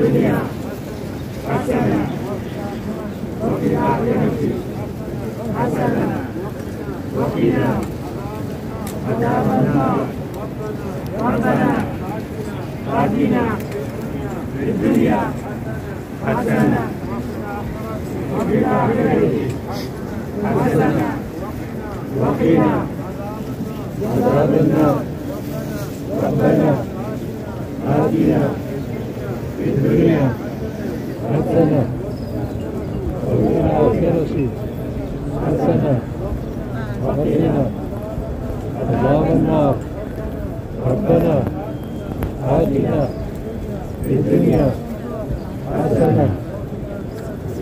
الدنيا حسنة وفي الآخرة حسنة وقنا عذاب النار ربنا آتنا في الدنيا حسنة وفي الآخرة حسنة وقنا عذاب النار ربنا آتنا في الدنيا حسنة وفي الآخرة حسنة وقنا عذاب النار ربنا آتنا في الدنيا حسنة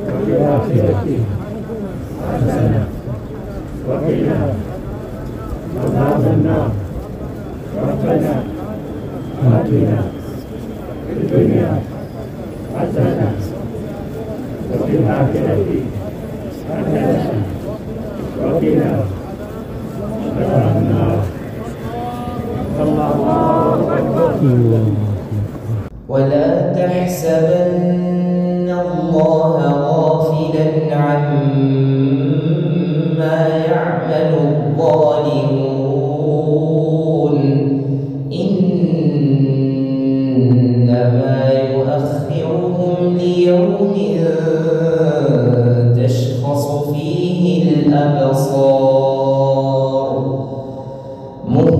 وفي الآخرة حسنة وقنا عذاب النار ربنا آتنا في الدنيا حسنة وفي الآخرة حسنة وقنا عذاب النار الله أكبر ولا تحسبن الله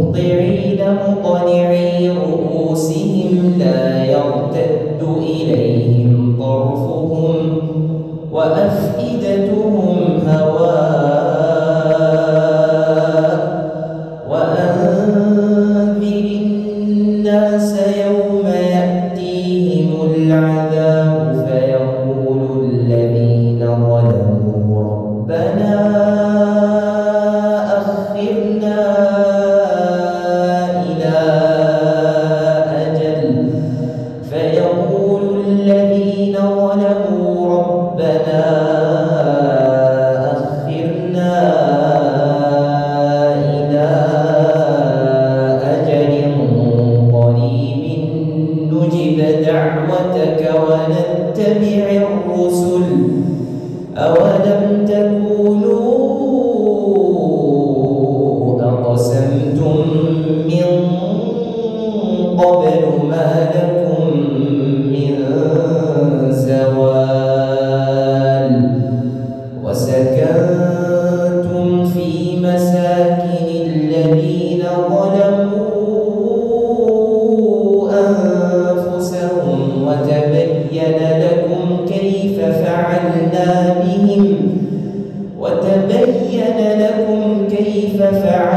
مهطعين مقنعي رؤوسهم لا يرتد إليهم طرفهم وأفئدتهم ونتبع الرسل. أولم تكونوا وسكنتم في مساكن الذين ظلموا أنفسهم وتبين لكم كيف فعلنا بهم وتبين لكم كيف فعلنا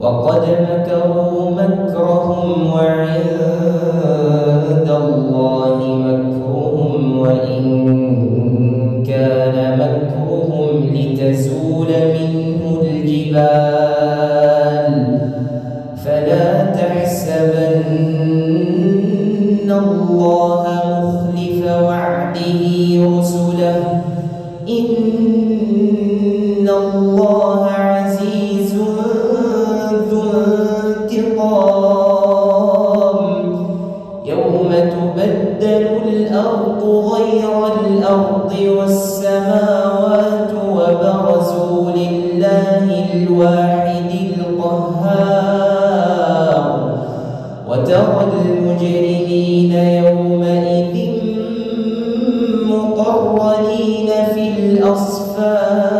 وقد مكروا مكرهم وعند الله مكرهم وإن كان مكرهم لتزول منه الجبال فلا تحسبن الله مخلف وعده رسله إن الله تبدل الأرض غير الأرض والسماوات وبرزوا لله الواحد القهار وترى المجرمين يومئذ مقرنين في الأصفاد